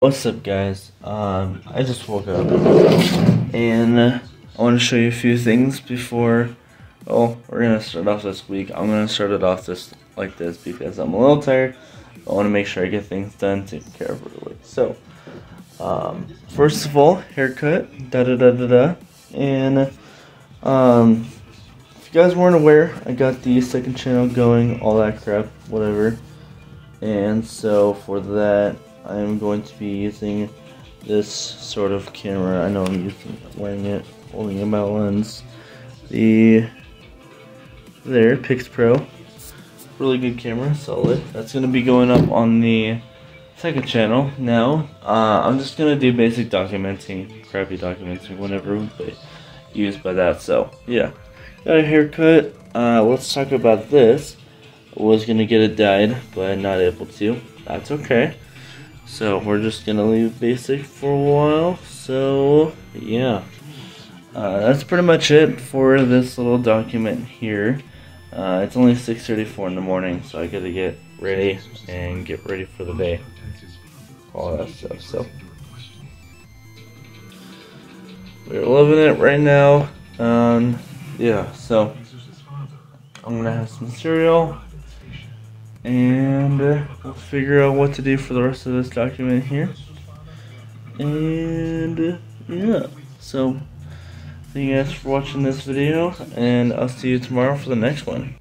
What's up guys? Um, I just woke up and I want to show you a few things before, oh, we're going to start off this week. I'm going to start it off this like this because I'm a little tired. I want to make sure I get things done, taken care of early. So, um, first of all, haircut, da da da da da. And, um, if you guys weren't aware, I got the second channel going, all that crap, whatever. And so for that, I am going to be using this sort of camera. I know I'm using wearing it, holding a metal lens. The there, Pix Pro. Really good camera, solid. That's gonna be going up on the second channel now. Uh, I'm just gonna do basic documenting, crappy documenting, whatever but used by that. So yeah, got a haircut. Uh, let's talk about this. Was gonna get it dyed, but not able to. That's okay. So we're just gonna leave basic for a while. So yeah, uh, that's pretty much it for this little document here. Uh, it's only 6:34 in the morning, so I gotta get ready and get ready for the day. All that stuff. So we're loving it right now. Um, yeah. So I'm gonna have some cereal and uh, we'll figure out what to do for the rest of this document here. And uh, yeah, so thank you guys for watching this video, and I'll see you tomorrow for the next one.